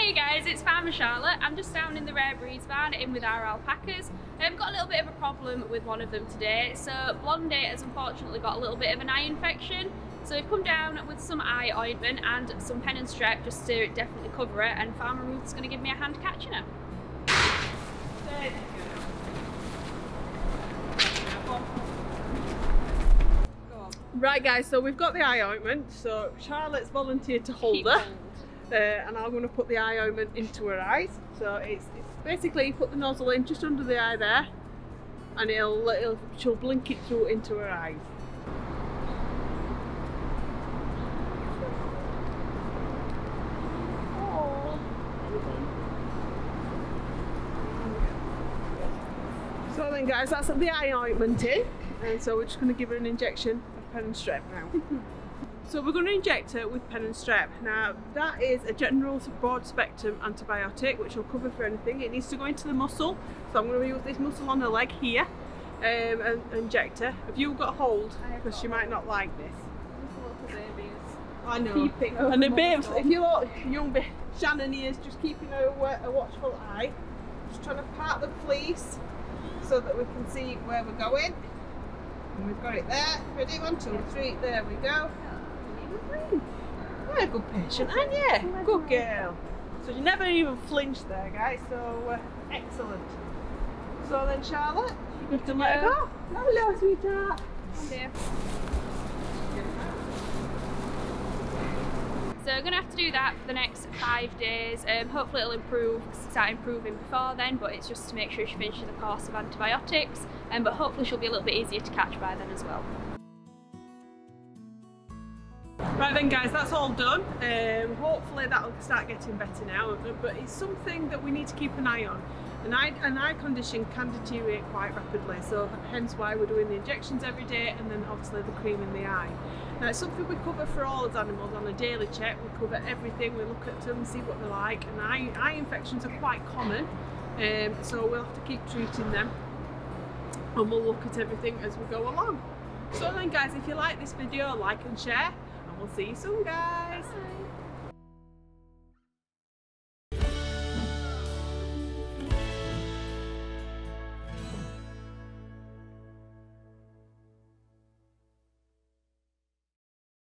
Hiya guys, it's Farmer Charlotte. I'm just down in the Rare Breeds barn in with our alpacas. I've got a little bit of a problem with one of them today. So Blondie has unfortunately got a little bit of an eye infection. So we've come down with some eye ointment and some pen and strep just to definitely cover it and Farmer Ruth's going to give me a hand catching her. Right guys, so we've got the eye ointment, so Charlotte's volunteered to hold her. Uh, and I'm going to put the eye ointment into her eyes. So it's, it's basically you put the nozzle in just under the eye there, and it'll, it'll she'll blink it through into her eyes. So then guys, that's the eye ointment in, and so we're just going to give her an injection of pen and strep now. So we're going to inject her with pen and strep. Now that is a general broad spectrum antibiotic which will cover for anything. It needs to go into the muscle. So I'm going to use this muscle on her leg here um, and inject her. Have you got a hold? Because she might not like this. I know. And babes, muscle. if you look, young bit, Shannon is just keeping a, a watchful eye. Just trying to part the fleece so that we can see where we're going. And we've got it there. Ready? One, two, three. There we go. You're a good patient, aren't you? Good girl. So you never even flinched there, guys. So uh, excellent. So then, Charlotte, you have to let her go. Hello, sweetheart. So we're going to have to do that for the next five days. Um, hopefully it'll improve, start improving before then, but it's just to make sure she finishes the course of antibiotics. Um, but hopefully she'll be a little bit easier to catch by then as well. Right then guys, that's all done. Um, hopefully that'll start getting better now, but it's something that we need to keep an eye on. An eye, an eye condition can deteriorate quite rapidly, so hence why we're doing the injections every day and then obviously the cream in the eye. Now it's something we cover for all as animals on a daily check. We cover everything, we look at them, see what they're like, and eye, eye infections are quite common, um, so we'll have to keep treating them and we'll look at everything as we go along. So then guys, if you like this video, like and share, We'll see you soon, guys. Bye.